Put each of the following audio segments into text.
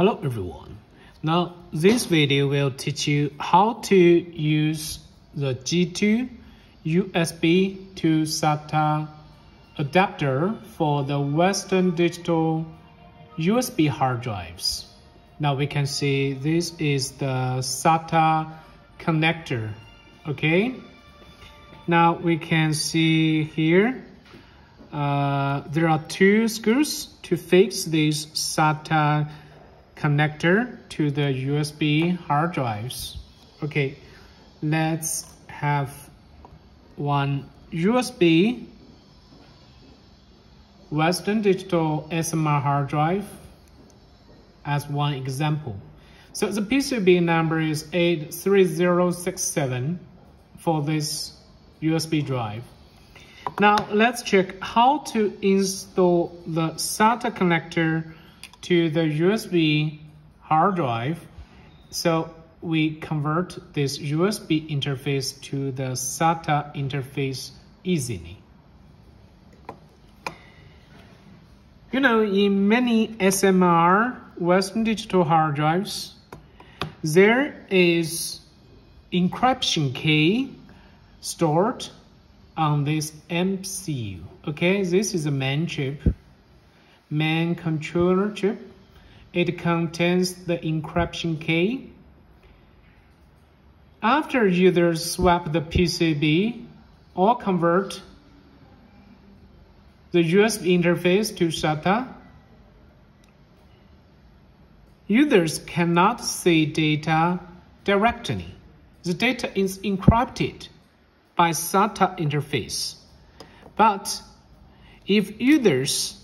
Hello everyone. Now this video will teach you how to use the G2 USB to SATA adapter for the Western Digital USB hard drives. Now we can see this is the SATA connector, okay? Now we can see here, uh, there are two screws to fix this SATA connector to the USB hard drives. Okay, let's have one USB Western Digital SMR hard drive as one example. So the PCB number is 83067 for this USB drive. Now let's check how to install the SATA connector to the USB hard drive. So we convert this USB interface to the SATA interface easily. You know, in many SMR Western Digital hard drives, there is encryption key stored on this MCU. Okay, this is a main chip, main controller chip. It contains the encryption key. After users swap the PCB or convert the USB interface to SATA, users cannot see data directly. The data is encrypted by SATA interface. But if users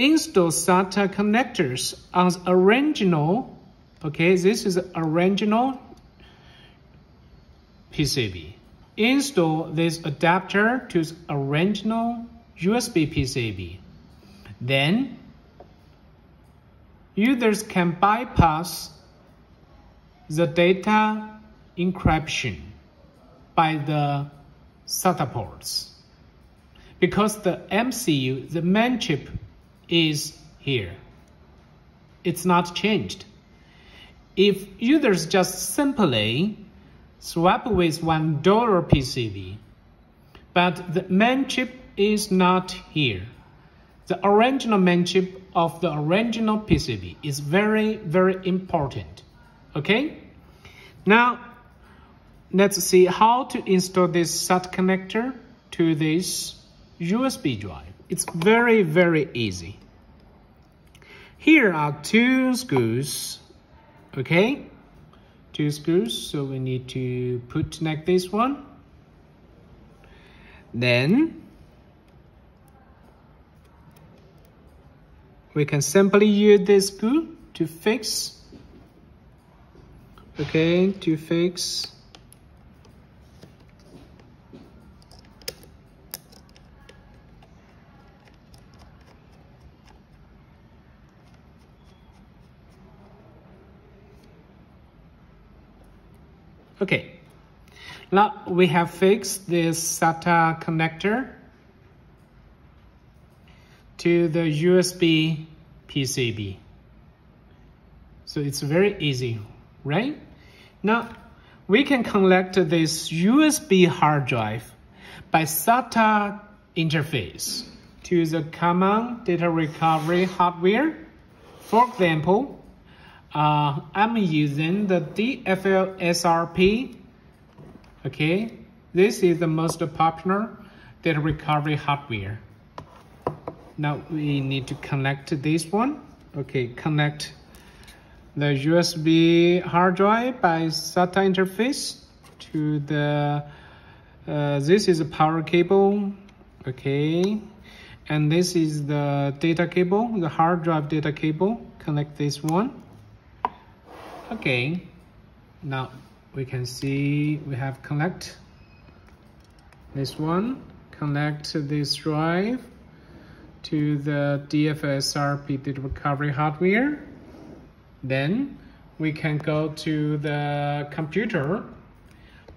install SATA connectors on the original, okay, this is original PCB. Install this adapter to the original USB PCB. Then, users can bypass the data encryption by the SATA ports because the MCU, the main chip, is here. It's not changed. If users just simply swap with one donor PCB, but the main chip is not here. The original main chip of the original PCB is very, very important. Okay? Now, let's see how to install this SAT connector to this USB drive. It's very, very easy. Here are two screws, okay? Two screws, so we need to put like this one. Then, we can simply use this screw to fix, okay, to fix Okay, now we have fixed this SATA connector to the USB PCB. So it's very easy, right? Now we can connect this USB hard drive by SATA interface to the common data recovery hardware. For example, uh, I'm using the DFL SRP. Okay, this is the most popular data recovery hardware. Now we need to connect this one. Okay, connect the USB hard drive by SATA interface to the, uh, this is a power cable. Okay, and this is the data cable, the hard drive data cable. Connect this one okay. Now we can see we have connect this one connect this drive to the DFSRP data recovery hardware. Then we can go to the computer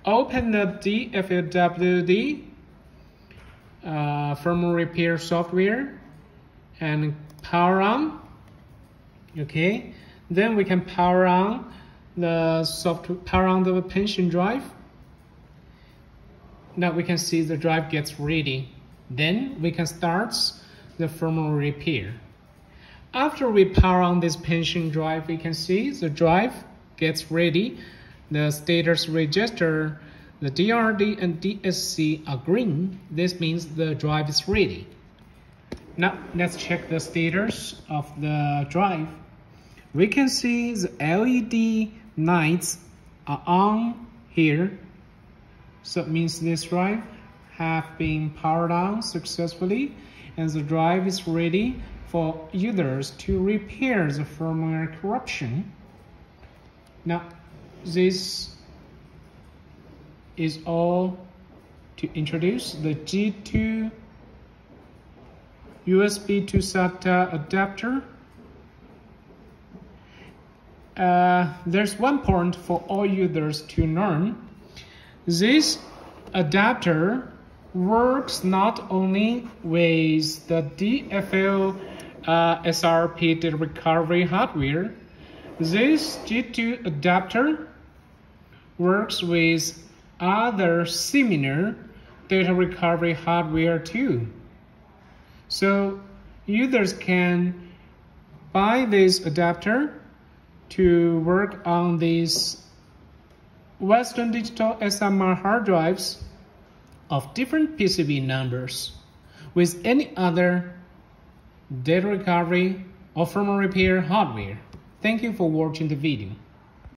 open the DFLWD uh, firmware repair software and power on. Okay, then we can power on the software, power on the patient drive. Now we can see the drive gets ready. Then we can start the firmware repair. After we power on this patient drive, we can see the drive gets ready. The status register, the DRD and DSC are green. This means the drive is ready. Now let's check the status of the drive. We can see the LED lights are on here. So it means this drive have been powered on successfully and the drive is ready for users to repair the firmware corruption. Now, this is all to introduce the G2 USB to SATA adapter. Uh, there's one point for all users to learn. This adapter works not only with the DFL uh, SRP data recovery hardware, this G2 adapter works with other similar data recovery hardware too. So users can buy this adapter to work on these Western Digital SMR hard drives of different PCB numbers with any other data recovery or firmware repair hardware. Thank you for watching the video.